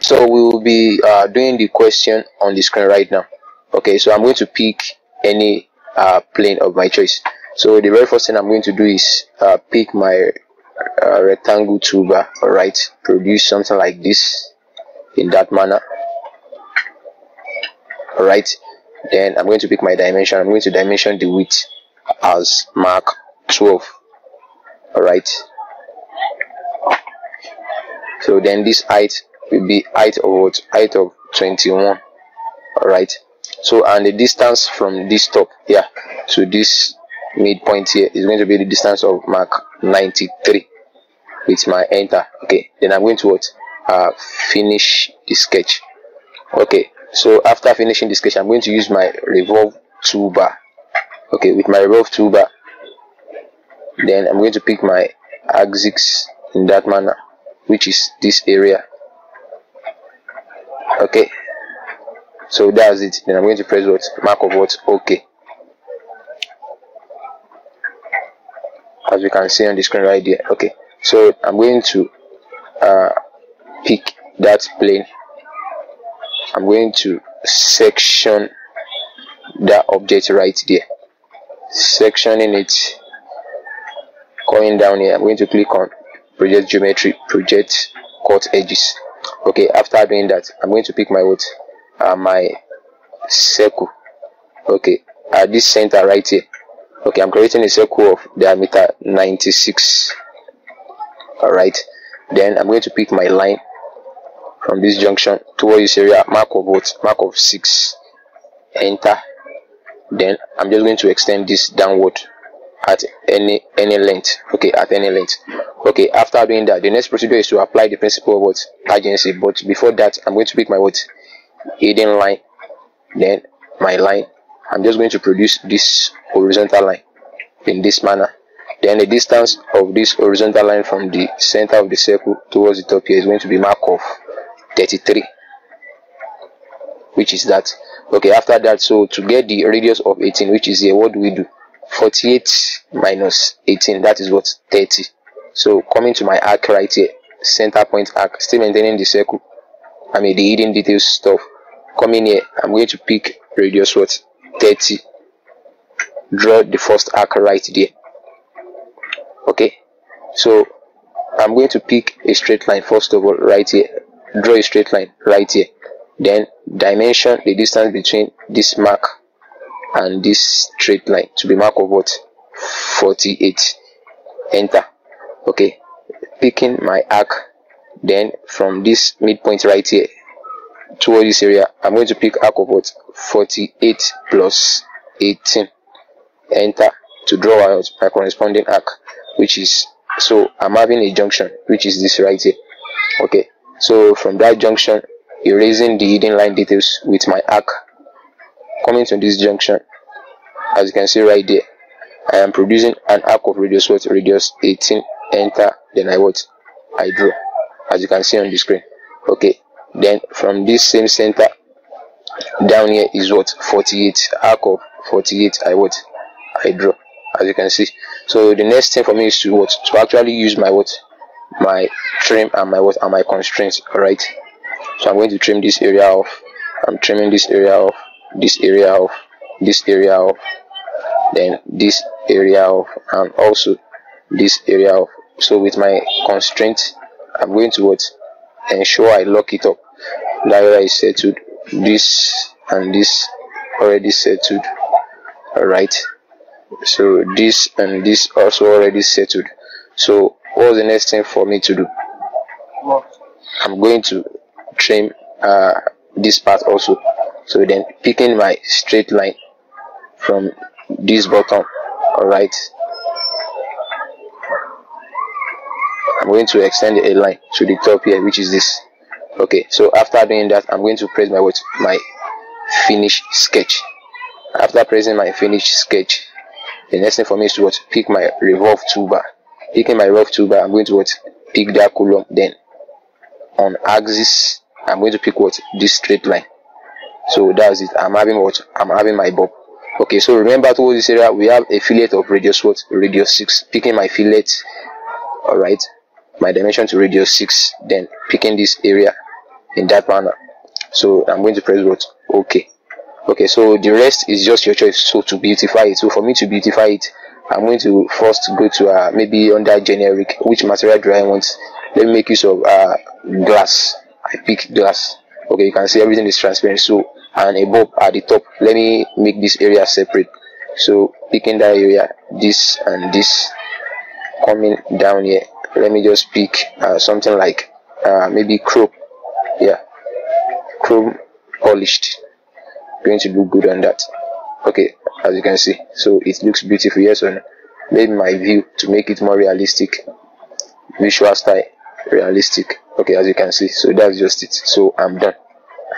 so we will be uh, doing the question on the screen right now. Okay so i'm going to pick any uh, plane of my choice. So the very first thing i'm going to do is uh, pick my uh, rectangle toolbar all right produce something like this in that manner. All right then i'm going to pick my dimension. I'm going to dimension the width as mark 12 all right so then this height will be height of what? Height of 21 all right so and the distance from this top here to this midpoint here is going to be the distance of mark 93 with my enter okay? Then i'm going to what? Uh, finish the sketch okay? So after finishing the sketch i'm going to use my revolve toolbar okay? With my revolve toolbar then i'm going to pick my axis in that manner which is this area okay. So that's it. Then i'm going to press what? Mark of what? Okay. As you can see on the screen right there. Okay. So i'm going to uh, pick that plane. I'm going to section that object right there. Sectioning it going down here. I'm going to click on project geometry project cut edges okay after doing that i'm going to pick my what? Uh, my circle. Okay at this center right here. Okay i'm creating a circle of diameter 96 all right then i'm going to pick my line from this junction towards this area mark of what? Mark of six. Enter. Then i'm just going to extend this downward at any any length. Okay at any length okay after doing that the next procedure is to apply the principle of what? Tangency but before that i'm going to pick my what? Hidden line. Then my line. I'm just going to produce this horizontal line in this manner. Then the distance of this horizontal line from the center of the circle towards the top here is going to be mark of 33 which is that. Okay after that so to get the radius of 18 which is here what do we do? 48 minus 18 that is what? 30 so coming to my arc right here center point arc still maintaining the circle. I mean the hidden details stuff. Coming here i'm going to pick radius what? 30 draw the first arc right there. Okay? So i'm going to pick a straight line first of all right here. Draw a straight line right here. Then dimension the distance between this mark and this straight line to be mark of what? 48 enter okay picking my arc then from this midpoint right here towards this area i'm going to pick arc of what? 48 plus 18 enter to draw out my corresponding arc which is so i'm having a junction which is this right here. Okay so from that junction erasing the hidden line details with my arc coming to this junction as you can see right there i am producing an arc of radius what? radius 18 enter then i what? I draw as you can see on the screen. Okay then from this same center down here is what? 48 arc of 48 i what? I draw as you can see. So the next thing for me is to what? To actually use my what? My trim and my what? And my constraints all right so i'm going to trim this area off. I'm trimming this area off this area off this area off then this area off and also this area off so with my constraint i'm going to what? Ensure i lock it up. Area is settled. This and this already settled. All right so this and this also already settled. So what's the next thing for me to do? I'm going to trim uh, this part also. So then picking my straight line from this bottom. All right i'm going to extend a line to the top here which is this. Okay so after doing that i'm going to press my what? My finish sketch. After pressing my finish sketch the next thing for me is to what? Pick my revolve toolbar. Picking my revolve toolbar i'm going to what? Pick that column. Then on axis i'm going to pick what? This straight line. So that's it. I'm having what? I'm having my bob okay so remember towards this area we have a fillet of radius what? Radius 6 picking my fillet all right my dimension to radius 6 then picking this area in that manner. So i'm going to press what? Okay okay so the rest is just your choice. So to beautify it so for me to beautify it i'm going to first go to uh, maybe under generic which material do i want? Let me make use of uh, glass. I pick glass. Okay you can see everything is transparent. So and above at the top let me make this area separate. So picking that area this and this coming down here let me just pick uh, something like uh, maybe chrome. Yeah. Chrome polished. Going to look good on that. Okay as you can see. So it looks beautiful. Yes or no maybe my view to make it more realistic. Visual style realistic. Okay as you can see. So that's just it. So i'm done.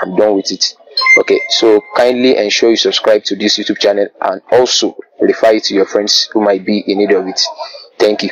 I'm done with it. Okay so kindly ensure you subscribe to this youtube channel and also refer it to your friends who might be in need of it. Thank you